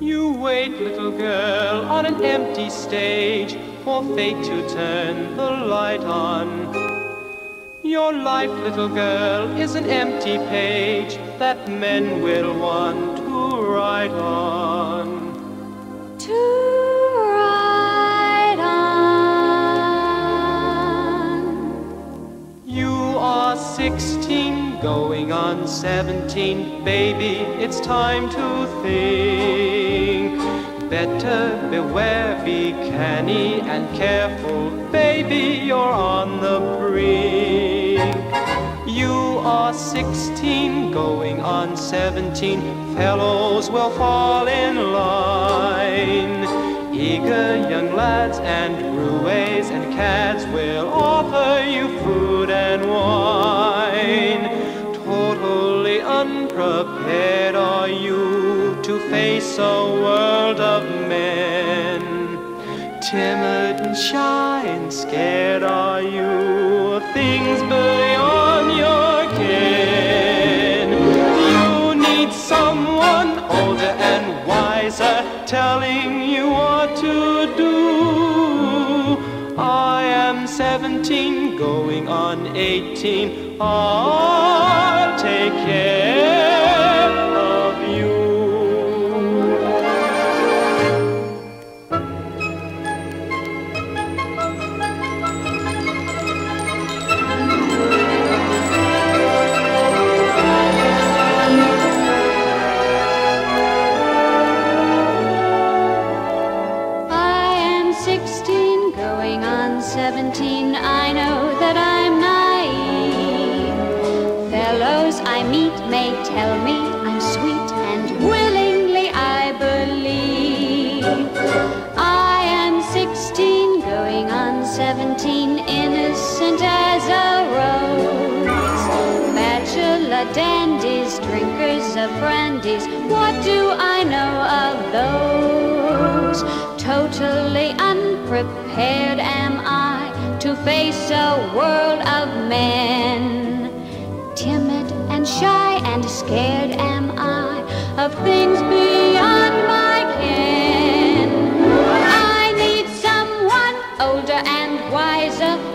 You wait, little girl, on an empty stage for fate to turn the light on. Your life, little girl, is an empty page that men will want to write on. To write on. You are 16, going on 17. Baby, it's time to think. Better beware, be canny and careful. Baby, you're on the brink. You are 16, going on 17. Fellows will fall in line. Eager young lads and roues and cads will offer unprepared are you to face a world of men. Timid and shy and scared are you, of things beyond your ken. You need someone older and wiser telling you 17, going on 18. I'll take care I meet may tell me I'm sweet, and willingly I believe. I am 16, going on 17, innocent as a rose. Bachelor dandies, drinkers of brandies, what do I know of those? Totally unprepared am I to face a world of men. of things beyond my wiser